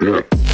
Yeah.